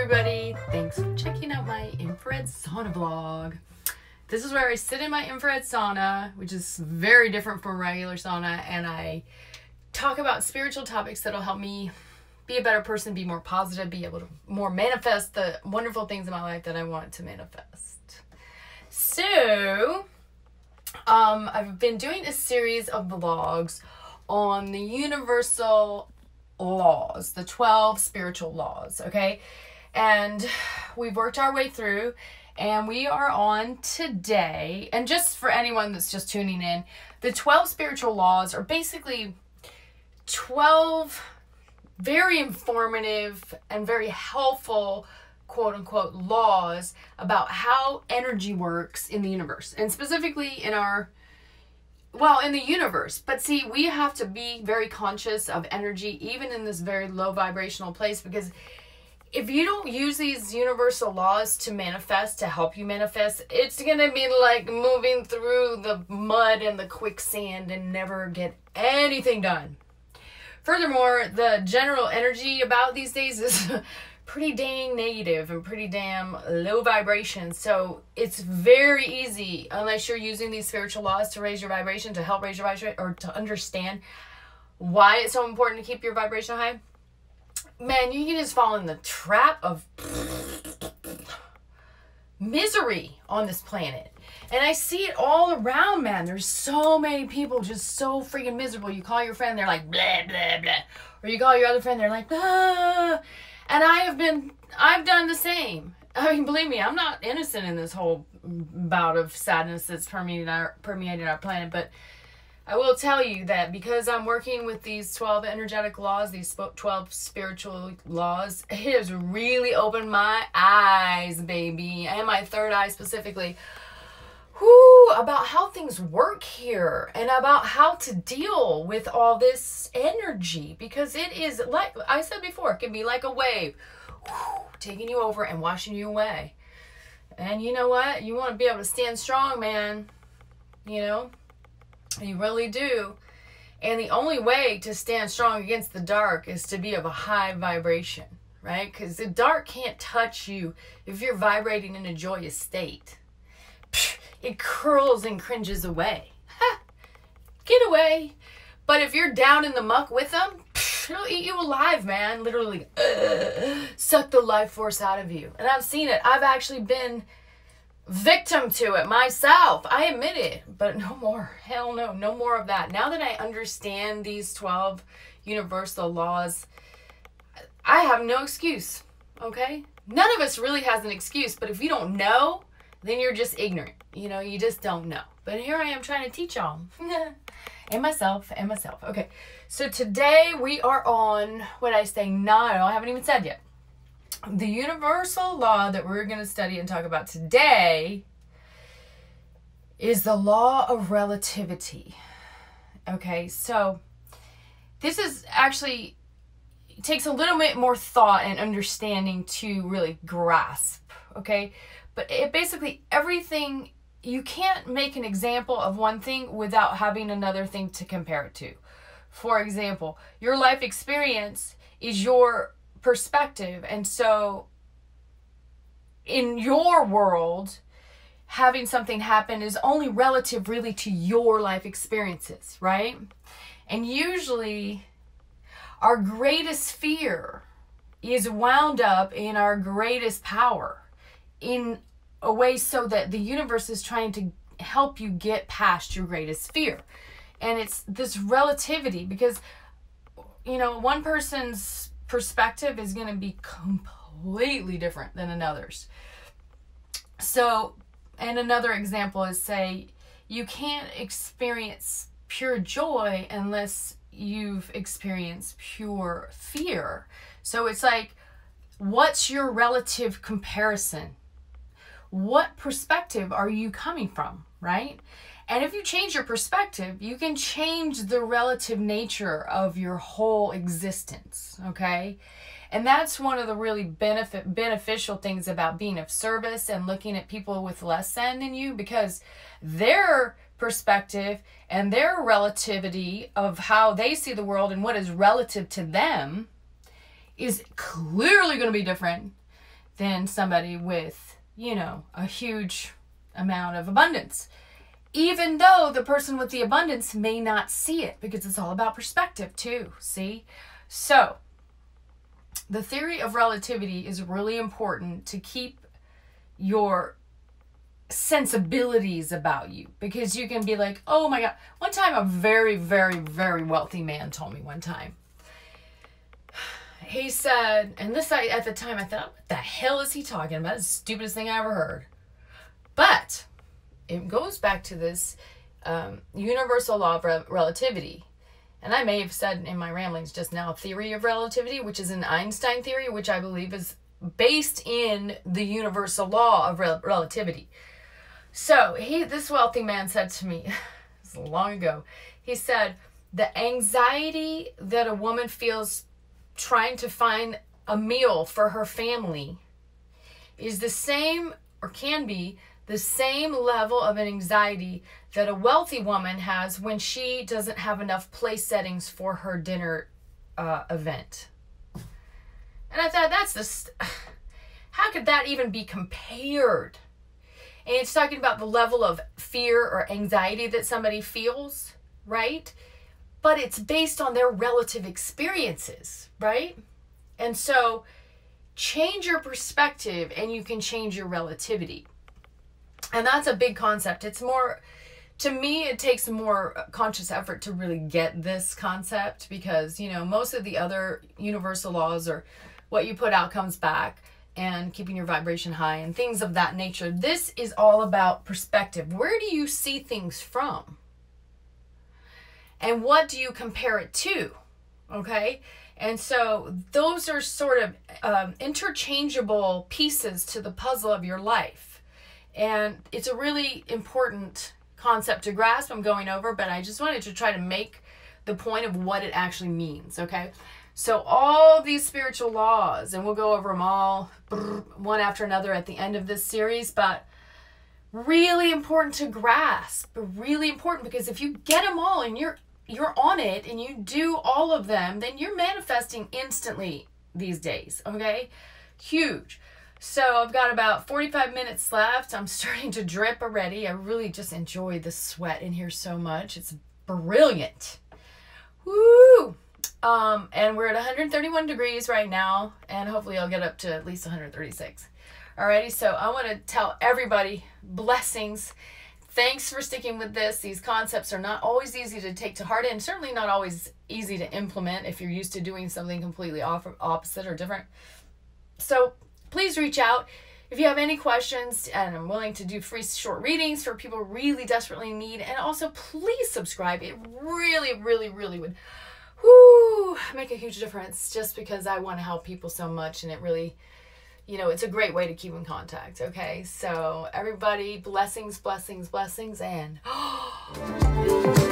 everybody. Thanks for checking out my infrared sauna vlog. This is where I sit in my infrared sauna, which is very different from regular sauna, and I talk about spiritual topics that'll help me be a better person, be more positive, be able to more manifest the wonderful things in my life that I want to manifest. So, um, I've been doing a series of vlogs on the universal laws, the 12 spiritual laws, okay? And we've worked our way through and we are on today. And just for anyone that's just tuning in, the 12 spiritual laws are basically 12 very informative and very helpful quote unquote laws about how energy works in the universe and specifically in our well in the universe but see we have to be very conscious of energy even in this very low vibrational place because if you don't use these universal laws to manifest to help you manifest it's going to be like moving through the mud and the quicksand and never get anything done furthermore the general energy about these days is pretty dang negative and pretty damn low vibration. So it's very easy, unless you're using these spiritual laws to raise your vibration, to help raise your vibration, or to understand why it's so important to keep your vibration high. Man, you can just fall in the trap of misery on this planet. And I see it all around, man. There's so many people just so freaking miserable. You call your friend, they're like, blah, blah, blah. Or you call your other friend, they're like, ah and I have been, I've done the same. I mean, believe me, I'm not innocent in this whole bout of sadness that's permeating our, permeating our planet. But I will tell you that because I'm working with these 12 energetic laws, these 12 spiritual laws, it has really opened my eyes, baby, and my third eye specifically whoo, about how things work here and about how to deal with all this energy because it is like I said before, it can be like a wave whoo, taking you over and washing you away. And you know what? You want to be able to stand strong, man. You know? You really do. And the only way to stand strong against the dark is to be of a high vibration, right? Because the dark can't touch you if you're vibrating in a joyous state it curls and cringes away. Ha! Get away. But if you're down in the muck with them, it'll eat you alive, man. Literally, uh, suck the life force out of you. And I've seen it. I've actually been victim to it myself. I admit it. But no more. Hell no. No more of that. Now that I understand these 12 universal laws, I have no excuse. Okay? None of us really has an excuse. But if you don't know, then you're just ignorant. You know, you just don't know. But here I am trying to teach y'all. and myself, and myself. Okay, so today we are on, what I say, nine. I haven't even said yet. The universal law that we're going to study and talk about today is the law of relativity. Okay, so this is actually takes a little bit more thought and understanding to really grasp. Okay, but it basically everything you can't make an example of one thing without having another thing to compare it to. For example, your life experience is your perspective. And so, in your world, having something happen is only relative really to your life experiences, right? And usually, our greatest fear is wound up in our greatest power in a way so that the universe is trying to help you get past your greatest fear. And it's this relativity because, you know, one person's perspective is going to be completely different than another's. So, and another example is say, you can't experience pure joy unless you've experienced pure fear. So it's like, what's your relative comparison? what perspective are you coming from, right? And if you change your perspective, you can change the relative nature of your whole existence, okay? And that's one of the really benefit beneficial things about being of service and looking at people with less than than you because their perspective and their relativity of how they see the world and what is relative to them is clearly going to be different than somebody with, you know, a huge amount of abundance. Even though the person with the abundance may not see it because it's all about perspective, too. See? So, the theory of relativity is really important to keep your sensibilities about you because you can be like, oh my God. One time, a very, very, very wealthy man told me one time. He said, and this I, at the time I thought, what the hell is he talking about? The stupidest thing I ever heard. But it goes back to this um, universal law of re- relativity. And I may have said in my ramblings just now theory of relativity, which is an Einstein theory, which I believe is based in the universal law of rel- relativity. So he, this wealthy man said to me, long ago, he said, the anxiety that a woman feels trying to find a meal for her family is the same or can be the same level of an anxiety that a wealthy woman has when she doesn't have enough place settings for her dinner uh, event. And I thought, that's the. How could that even be compared? And it's talking about the level of fear or anxiety that somebody feels, right? But it's based on their relative experiences, right? And so change your perspective and you can change your relativity. And that's a big concept. It's more, to me, it takes more conscious effort to really get this concept because, you know, most of the other universal laws are what you put out comes back and keeping your vibration high and things of that nature. This is all about perspective. Where do you see things from? And what do you compare it to? Okay. And so those are sort of um, interchangeable pieces to the puzzle of your life. And it's a really important concept to grasp. I'm going over, but I just wanted to try to make the point of what it actually means. Okay. So, all these spiritual laws, and we'll go over them all one after another at the end of this series, but really important to grasp. Really important because if you get them all and you're you're on it and you do all of them, then you're manifesting instantly these days, okay? Huge. So I've got about 45 minutes left. I'm starting to drip already. I really just enjoy the sweat in here so much. It's brilliant. Woo! Um, and we're at 131 degrees right now, and hopefully I'll get up to at least 136. Alrighty, so I want to tell everybody blessings. Thanks for sticking with this. These concepts are not always easy to take to heart, and certainly not always easy to implement if you're used to doing something completely off, opposite or different. So please reach out if you have any questions and i'm willing to do free short readings for people really desperately need and also please subscribe it really really really would whoo, make a huge difference just because I want to help people so much and it really you know, it's a great way to keep in contact, okay? So, everybody, blessings, blessings, blessings, and